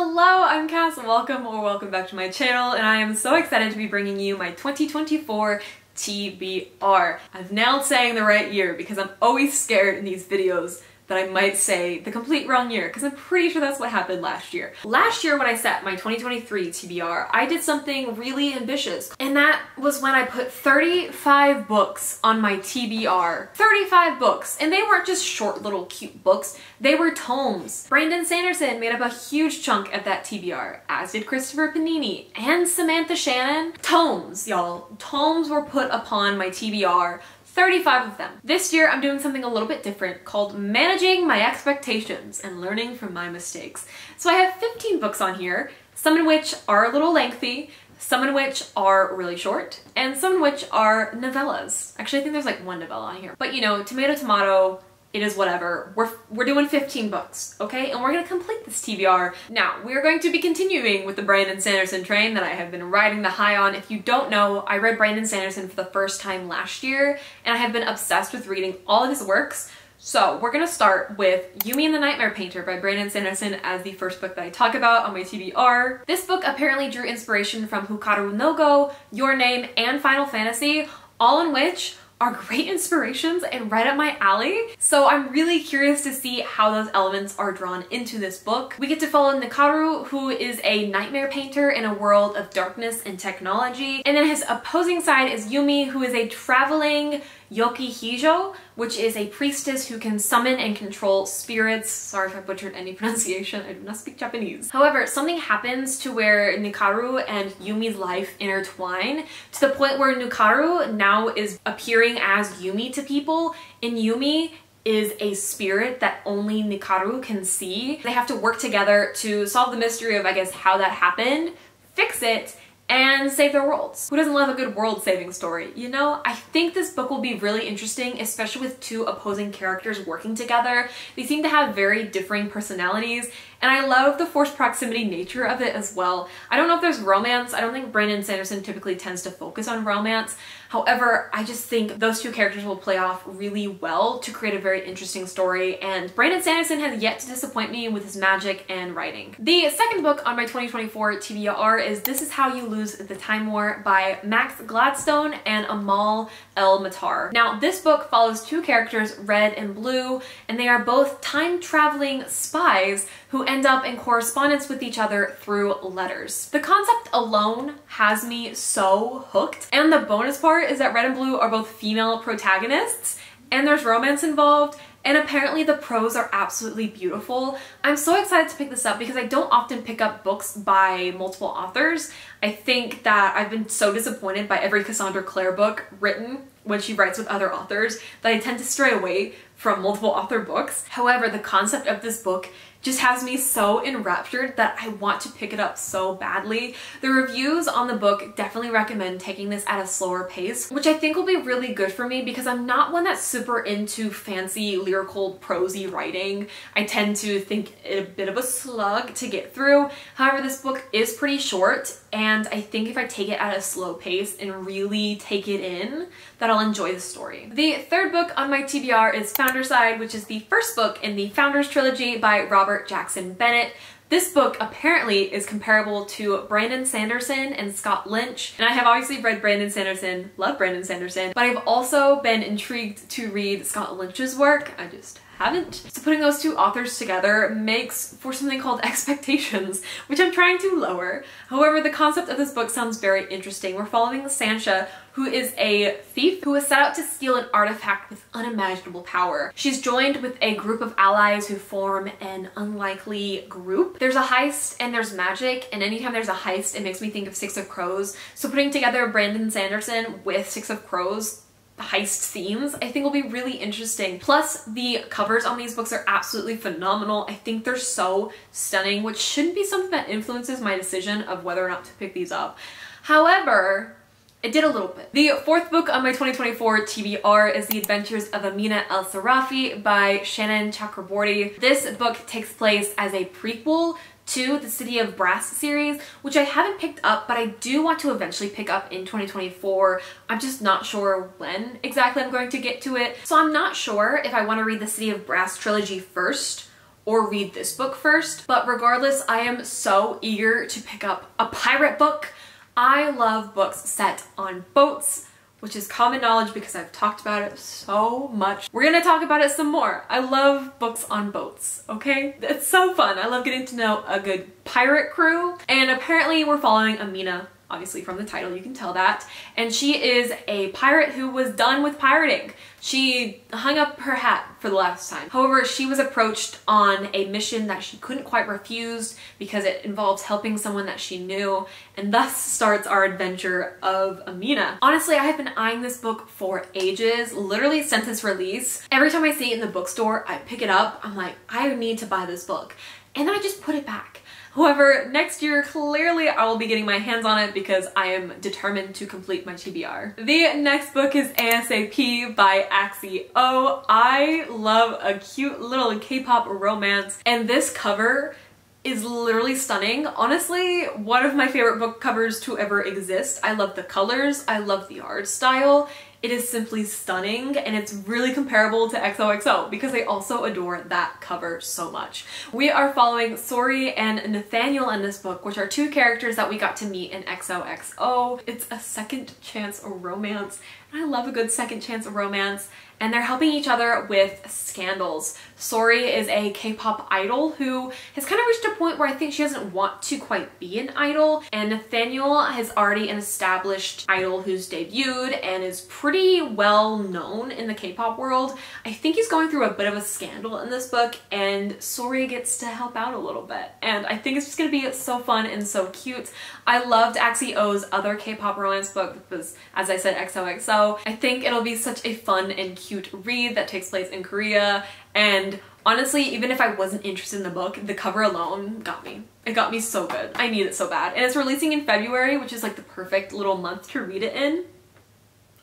Hello, I'm Cass. Welcome or welcome back to my channel and I am so excited to be bringing you my 2024 TBR. I've nailed saying the right year because I'm always scared in these videos that I might say the complete wrong year because I'm pretty sure that's what happened last year. Last year when I set my 2023 TBR, I did something really ambitious and that was when I put 35 books on my TBR. 35 books and they weren't just short little cute books, they were tomes. Brandon Sanderson made up a huge chunk of that TBR, as did Christopher Paolini and Samantha Shannon. Tomes, y'all. Tomes were put upon my TBR 35 of them. This year I'm doing something a little bit different called managing my expectations and learning from my mistakes. So I have 15 books on here, some in which are a little lengthy, some in which are really short, and some in which are novellas. Actually, I think there's like one novella on here. But you know, tomato tomato, it is whatever. We're, we're doing 15 books, okay? And we're gonna complete this TBR. Now, we're going to be continuing with the Brandon Sanderson train that I have been riding the high on. If you don't know, I read Brandon Sanderson for the first time last year, and I have been obsessed with reading all of his works. So we're gonna start with Yumi and the Nightmare Painter by Brandon Sanderson as the first book that I talk about on my TBR. This book apparently drew inspiration from Hikaru no Go, Your Name, and Final Fantasy, all in which are great inspirations and right up my alley. So I'm really curious to see how those elements are drawn into this book. We get to follow Nikaro, who is a nightmare painter in a world of darkness and technology. And then his opposing side is Yumi, who is a traveling Yoki Hijo, which is a priestess who can summon and control spirits. Sorry if I butchered any pronunciation, I do not speak Japanese. However, something happens to where Nikaro and Yumi's life intertwine to the point where Nikaro now is appearing as Yumi to people. In Yumi, is a spirit that only Nikaro can see. They have to work together to solve the mystery of, I guess, how that happened, fix it, and save their worlds. Who doesn't love a good world saving story? You know, I think this book will be really interesting, especially with two opposing characters working together. They seem to have very differing personalities and I love the forced proximity nature of it as well. I don't know if there's romance. I don't think Brandon Sanderson typically tends to focus on romance. However, I just think those two characters will play off really well to create a very interesting story and Brandon Sanderson has yet to disappoint me with his magic and writing. The second book on my 2024 TBR is This Is How You Lose the Time War by Max Gladstone and Amal El-Mohtar. Now, this book follows two characters, Red and Blue, and they are both time-traveling spies who end up in correspondence with each other through letters. The concept alone has me so hooked. And the bonus part is that Red and Blue are both female protagonists and there's romance involved and apparently the prose are absolutely beautiful. I'm so excited to pick this up because I don't often pick up books by multiple authors. I think that I've been so disappointed by every Cassandra Clare book written when she writes with other authors that I tend to stray away from multiple author books. However, the concept of this book just has me so enraptured that I want to pick it up so badly. The reviews on the book definitely recommend taking this at a slower pace, which I think will be really good for me because I'm not one that's super into fancy lyrical prosy writing. I tend to think it a bit of a slug to get through. However, this book is pretty short and I think if I take it at a slow pace and really take it in, that I'll enjoy the story. The third book on my TBR is Foundryside, which is the first book in the Founders trilogy by Robert Jackson Bennett. This book apparently is comparable to Brandon Sanderson and Scott Lynch. And I have obviously read Brandon Sanderson, love Brandon Sanderson, but I've also been intrigued to read Scott Lynch's work. I just haven't. So putting those two authors together makes for something called expectations, which I'm trying to lower. However, the concept of this book sounds very interesting. We're following Sancia, who is a thief who set out to steal an artifact with unimaginable power. She's joined with a group of allies who form an unlikely group. There's a heist and there's magic, and anytime there's a heist, it makes me think of Six of Crows. So putting together Brandon Sanderson with Six of Crows heist themes I think will be really interesting. Plus the covers on these books are absolutely phenomenal. I think they're so stunning, which shouldn't be something that influences my decision of whether or not to pick these up. However, it did a little bit. The fourth book on my 2024 TBR is The Adventures of Amina al-Sirafi by Shannon Chakraborty. This book takes place as a prequel to the City of Brass series, which I haven't picked up, but I do want to eventually pick up in 2024. I'm just not sure when exactly I'm going to get to it. So I'm not sure if I want to read the City of Brass trilogy first or read this book first. But regardless, I am so eager to pick up a pirate book. I love books set on boats, which is common knowledge because I've talked about it so much. We're gonna talk about it some more. I love books on boats, okay? It's so fun. I love getting to know a good pirate crew. And apparently we're following Amina obviously from the title you can tell that. And she is a pirate who was done with pirating. She hung up her hat for the last time. However, she was approached on a mission that she couldn't quite refuse because it involves helping someone that she knew and thus starts our adventure of Amina. Honestly, I have been eyeing this book for ages, literally since its release. Every time I see it in the bookstore, I pick it up, I'm like, I need to buy this book. And then I just put it back. However, next year, clearly I will be getting my hands on it because I am determined to complete my TBR. The next book is ASAP by Axie O. I love a cute little K-pop romance and this cover is literally stunning. Honestly, one of my favorite book covers to ever exist. I love the colors, I love the art style, it is simply stunning and it's really comparable to XOXO because I also adore that cover so much. We are following Sori and Nathaniel in this book, which are two characters that we got to meet in XOXO. It's a second chance romance and I love a good second chance romance and they're helping each other with scandals. Sori is a K-pop idol who has kind of reached a point where I think she doesn't want to quite be an idol and Nathaniel is already an established idol who's debuted and is pretty well known in the K-pop world. I think he's going through a bit of a scandal in this book and Sori gets to help out a little bit and I think it's just gonna be so fun and so cute. I loved Axie Oh's other K-pop romance book, which was, as I said, XOXO. I think it'll be such a fun and cute read that takes place in Korea and honestly, even if I wasn't interested in the book, the cover alone got me. It got me so good. I need it so bad. And it's releasing in February, which is like the perfect little month to read it in.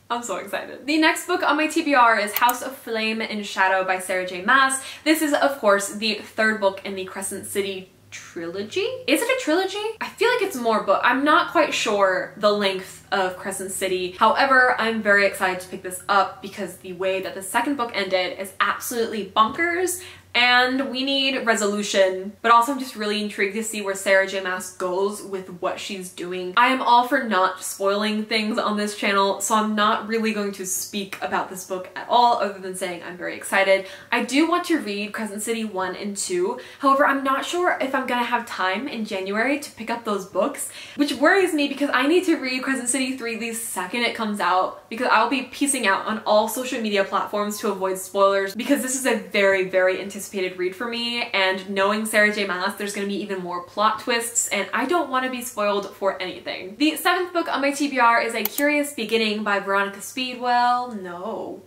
I'm so excited. The next book on my TBR is House of Flame and Shadow by Sarah J Maas. This is, of course, the third book in the Crescent City trilogy. Is it a trilogy? I feel like it's more, but I'm not quite sure the length of Crescent City. However, I'm very excited to pick this up because the way that the second book ended is absolutely bonkers and we need resolution, but also I'm just really intrigued to see where Sarah J Maas goes with what she's doing. I am all for not spoiling things on this channel, so I'm not really going to speak about this book at all other than saying I'm very excited. I do want to read Crescent City 1 and 2, however I'm not sure if I'm gonna have time in January to pick up those books, which worries me because I need to read Crescent City 3 the second it comes out because I'll be piecing out on all social media platforms to avoid spoilers because this is a very, very anticipated read for me and knowing Sarah J Maas there's gonna be even more plot twists and I don't want to be spoiled for anything. The seventh book on my TBR is A Curious Beginning by Veronica Speedwell. No.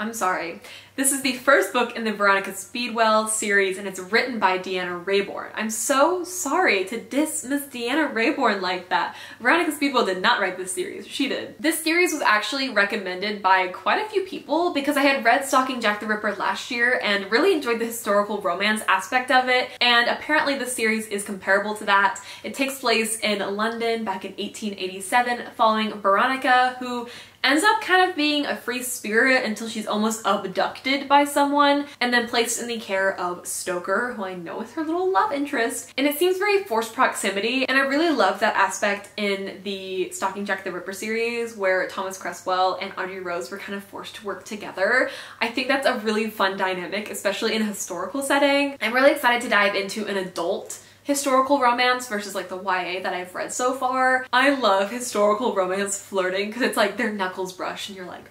I'm sorry. This is the first book in the Veronica Speedwell series and it's written by Deanna Raybourn. I'm so sorry to dismiss Deanna Raybourn like that. Veronica Speedwell did not write this series, she did. This series was actually recommended by quite a few people because I had read Stalking Jack the Ripper last year and really enjoyed the historical romance aspect of it and apparently the series is comparable to that. It takes place in London back in 1887 following Veronica who ends up kind of being a free spirit until she's almost abducted by someone and then placed in the care of Stoker, who I know is her little love interest. And it seems very forced proximity and I really love that aspect in the Stalking Jack the Ripper series where Thomas Cresswell and Audrey Rose were kind of forced to work together. I think that's a really fun dynamic, especially in a historical setting. I'm really excited to dive into an adult historical romance versus like the YA that I've read so far. I love historical romance flirting because it's like their knuckles brush and you're like,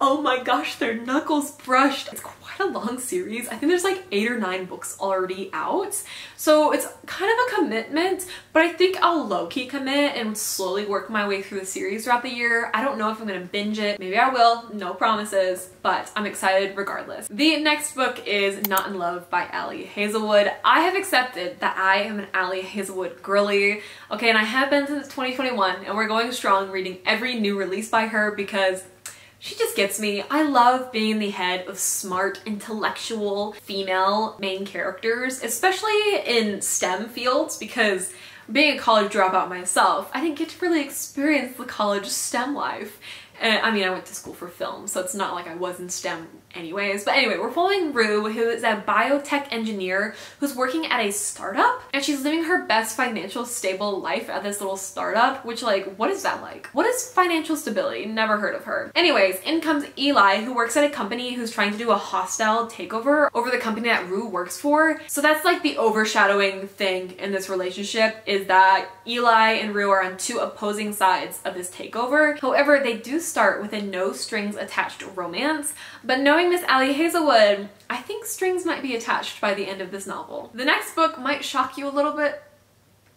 oh my gosh, their knuckles brushed. It's quite a long series. I think there's like eight or nine books already out. So it's kind of a commitment, but I think I'll low-key commit and slowly work my way through the series throughout the year. I don't know if I'm gonna binge it. Maybe I will, no promises, but I'm excited regardless. The next book is Not in Love by Ali Hazelwood. I have accepted that I am an Ali Hazelwood girly. Okay, and I have been since 2021 and we're going strong reading every new release by her because she just gets me. I love being the head of smart, intellectual, female main characters, especially in STEM fields because being a college dropout myself, I didn't get to really experience the college STEM life. And I mean, I went to school for film, so it's not like I was in STEM anyways. But anyway, we're following Rue, who is a biotech engineer who's working at a startup and she's living her best financial stable life at this little startup, which like, what is that like? What is financial stability? Never heard of her. Anyways, in comes Eli, who works at a company who's trying to do a hostile takeover over the company that Rue works for. So that's like the overshadowing thing in this relationship is that Eli and Rue are on two opposing sides of this takeover. However, they do start with a no strings attached romance, but knowing Miss Ali Hazelwood, I think strings might be attached by the end of this novel. The next book might shock you a little bit,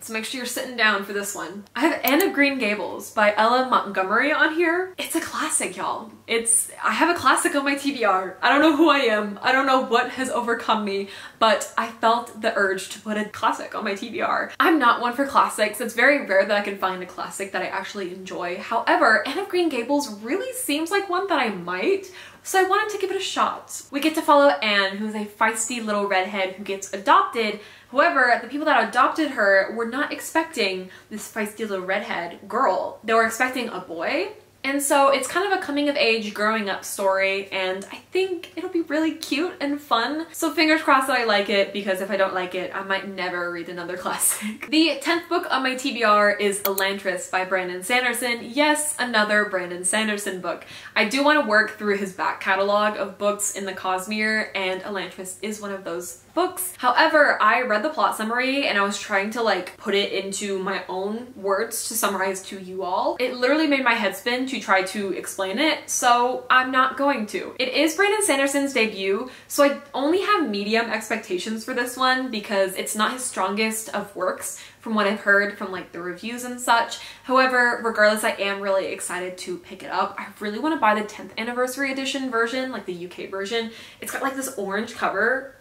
so make sure you're sitting down for this one. I have Anne of Green Gables by Ella Montgomery on here. It's a classic, y'all. It's, I have a classic on my TBR. I don't know who I am. I don't know what has overcome me, but I felt the urge to put a classic on my TBR. I'm not one for classics. It's very rare that I can find a classic that I actually enjoy. However, Anne of Green Gables really seems like one that I might, so I wanted to give it a shot. We get to follow Anne, who's a feisty little redhead who gets adopted However, the people that adopted her were not expecting this feisty little redhead girl. They were expecting a boy and so it's kind of a coming of age growing up story and I think it'll be really cute and fun. So fingers crossed that I like it because if I don't like it, I might never read another classic. the 10th book on my TBR is Elantris by Brandon Sanderson. Yes, another Brandon Sanderson book. I do want to work through his back catalog of books in the Cosmere and Elantris is one of those books. However, I read the plot summary and I was trying to like put it into my own words to summarize to you all. It literally made my head spin to try to explain it, so I'm not going to. It is Brandon Sanderson's debut, so I only have medium expectations for this one because it's not his strongest of works from what I've heard from like the reviews and such. However, regardless, I am really excited to pick it up. I really want to buy the 10th anniversary edition version, like the UK version. It's got like this orange cover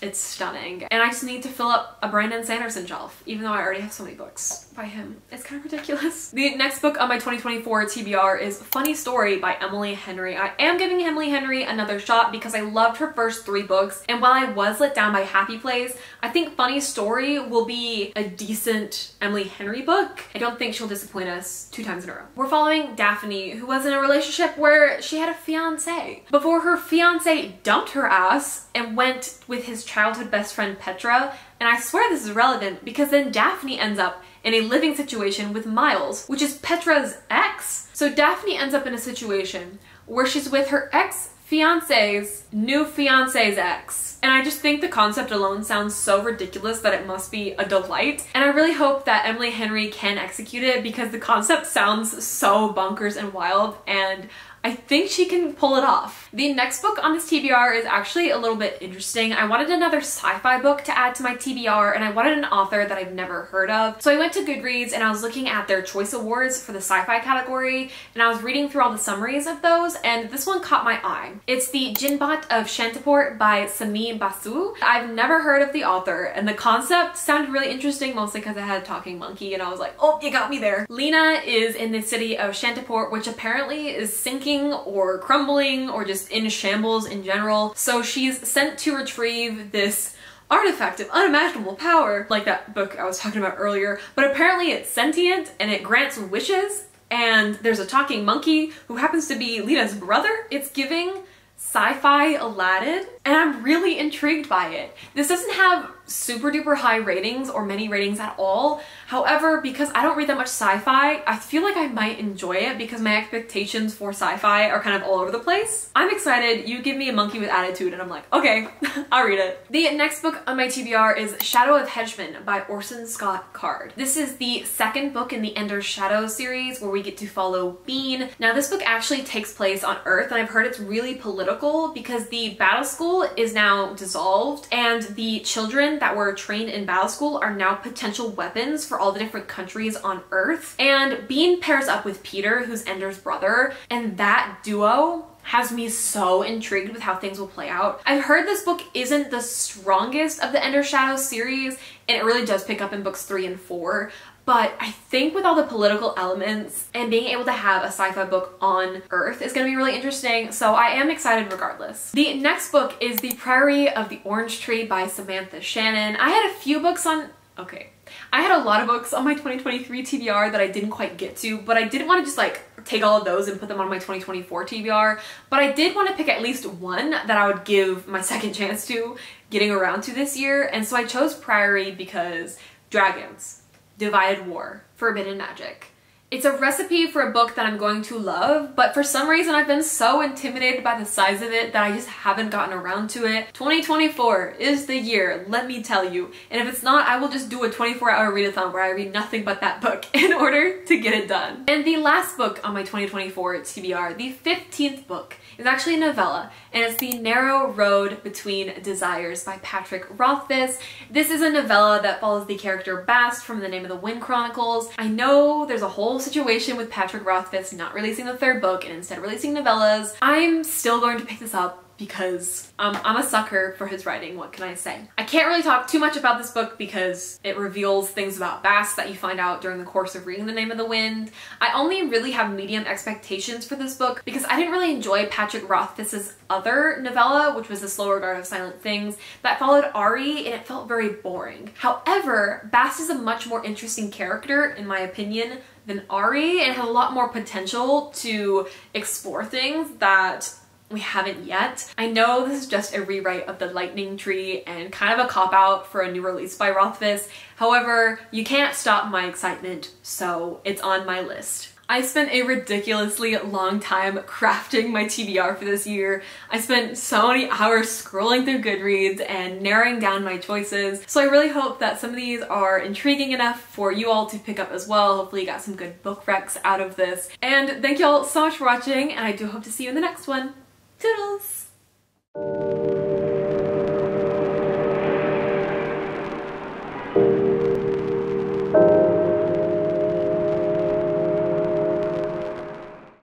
it's stunning. And I just need to fill up a Brandon Sanderson shelf, even though I already have so many books by him. It's kind of ridiculous. The next book on my 2024 TBR is Funny Story by Emily Henry. I am giving Emily Henry another shot because I loved her first three books. And while I was let down by Happy Place, I think Funny Story will be a decent Emily Henry book. I don't think she'll disappoint us two times in a row. We're following Daphne, who was in a relationship where she had a fiance. Before her fiance dumped her ass and went with his childhood best friend Petra, and I swear this is relevant because then Daphne ends up in a living situation with Miles, which is Petra's ex. So Daphne ends up in a situation where she's with her ex fiance's new fiance's ex. And I just think the concept alone sounds so ridiculous that it must be a delight. And I really hope that Emily Henry can execute it because the concept sounds so bonkers and wild and I think she can pull it off. The next book on this TBR is actually a little bit interesting. I wanted another sci-fi book to add to my TBR and I wanted an author that I've never heard of. So I went to Goodreads and I was looking at their choice awards for the sci-fi category and I was reading through all the summaries of those and this one caught my eye. It's the Jinnbot of Shantiport by Samit Basu. I've never heard of the author and the concept sounded really interesting mostly because I had a talking monkey and I was like, oh, you got me there. Lena is in the city of Shantiport which apparently is sinking or crumbling or just in shambles in general. So she's sent to retrieve this artifact of unimaginable power, like that book I was talking about earlier, but apparently it's sentient and it grants wishes and there's a talking monkey who happens to be Lena's brother. It's giving sci-fi Aladdin and I'm really intrigued by it. This doesn't have super duper high ratings or many ratings at all. However, because I don't read that much sci-fi, I feel like I might enjoy it because my expectations for sci-fi are kind of all over the place. I'm excited. You give me a monkey with attitude and I'm like, okay, I'll read it. The next book on my TBR is Shadow of Hegemon by Orson Scott Card. This is the second book in the Ender Shadow series where we get to follow Bean. Now this book actually takes place on Earth and I've heard it's really political because the battle school is now dissolved and the children that were trained in battle school are now potential weapons for all the different countries on Earth. And Bean pairs up with Peter, who's Ender's brother, and that duo has me so intrigued with how things will play out. I've heard this book isn't the strongest of the Ender Shadow series, and it really does pick up in books three and four, but I think with all the political elements and being able to have a sci-fi book on Earth is going to be really interesting, so I am excited regardless. The next book is The Priory of the Orange Tree by Samantha Shannon. I had a few books on... okay. I had a lot of books on my 2023 TBR that I didn't quite get to, but I didn't want to just like take all of those and put them on my 2024 TBR, but I did want to pick at least one that I would give my second chance to getting around to this year, and so I chose Priory because dragons, divided war, forbidden magic. It's a recipe for a book that I'm going to love, but for some reason I've been so intimidated by the size of it that I just haven't gotten around to it. 2024 is the year, let me tell you. And if it's not, I will just do a 24 hour readathon where I read nothing but that book in order to get it done. And the last book on my 2024 TBR, the 15th book, is actually a novella, and it's The Narrow Road Between Desires by Patrick Rothfuss. This is a novella that follows the character Bast from The Name of the Wind Chronicles. I know there's a whole situation with Patrick Rothfuss not releasing the third book and instead releasing novellas. I'm still going to pick this up because um, I'm a sucker for his writing, what can I say? I can't really talk too much about this book because it reveals things about Bast that you find out during the course of reading The Name of the Wind. I only really have medium expectations for this book because I didn't really enjoy Patrick Rothfuss's other novella, which was The Slow Regard of Silent Things, that followed Auri and it felt very boring. However, Bast is a much more interesting character, in my opinion, than Auri and has a lot more potential to explore things that we haven't yet. I know this is just a rewrite of The Lightning Tree and kind of a cop-out for a new release by Rothfuss. However, you can't stop my excitement, so it's on my list. I spent a ridiculously long time crafting my TBR for this year. I spent so many hours scrolling through Goodreads and narrowing down my choices. So I really hope that some of these are intriguing enough for you all to pick up as well. Hopefully you got some good book recs out of this. And thank you all so much for watching and I do hope to see you in the next one. Toodles!